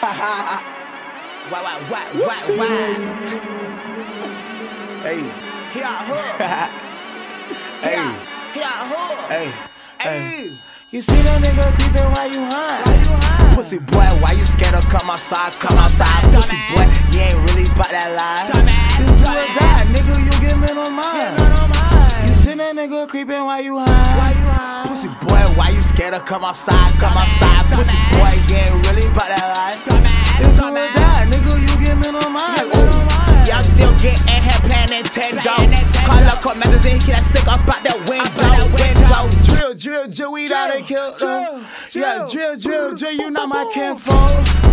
Why, why, why, why, why? Hey, Here I hood. hey, I hood. hey, hey. Hey. You see that nigga creeping while you high? Why you high? Pussy boy, why you scared to come outside? Come outside, pussy boy. You ain't really bout that. Dumbass, You do or die, nigga. You get men on mine. You see that nigga creeping while you high? Why you high? Pussy boy, why you scared to come outside? Come outside, pussy boy. You ain't really bout that Nintendo. Call up court magazine, can I stick up out that window? that window. Drill, drill, drill, we down and kill. Uh. drill, Yeah, drill. drill, drill, you not my kinfolk.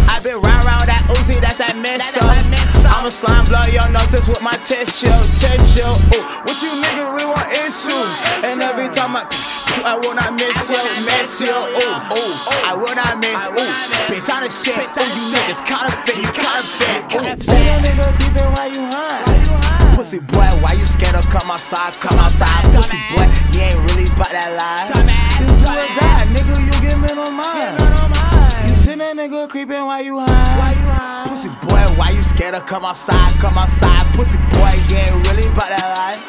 I been round round that Uzi, that's that missile. that. I'm a slime blow your noses with my tissue, tissue. Ooh, what you niggas really want issue? And every time I, I will not miss you, miss you. Ooh, ooh, I will not miss. Ooh, bitch, I'm the shit. Ooh, you niggas counterfeit, you counterfeit. Ooh, counterfeit. see nigga creeping while you Pussy boy, why you scared to come outside? Come outside, pussy boy. You ain't really bout that life. You do or die, nigga. You get men on mine. None of mine. You see that nigga creeping while you high? Why you high? Pussy boy, why you scared to come outside? Come outside, pussy boy. You ain't really bout that life.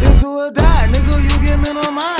You do or die, nigga. You get men on mine.